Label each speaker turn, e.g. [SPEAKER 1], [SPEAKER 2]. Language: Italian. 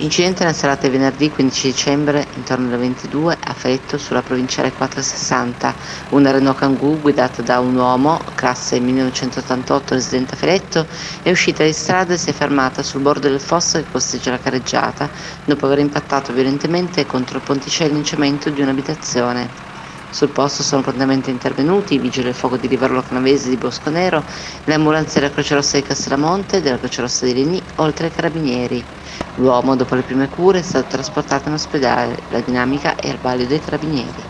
[SPEAKER 1] L'incidente nella serata di venerdì 15 dicembre, intorno alle 22, a Feletto, sulla provinciale 460, una Renault Kangoo guidata da un uomo, classe 1988, residente a Feletto, è uscita di strada e si è fermata sul bordo del fosso che costeggia la carreggiata, dopo aver impattato violentemente contro il ponticello in cemento di un'abitazione. Sul posto sono prontamente intervenuti i vigili del fuoco di Livorno Canavese di Bosco Nero, le ambulanze della Croce Rossa di Castellamonte e della Croce Rossa di Leni, oltre ai carabinieri. L'uomo, dopo le prime cure, è stato trasportato in ospedale. La dinamica è al vaglio dei carabinieri.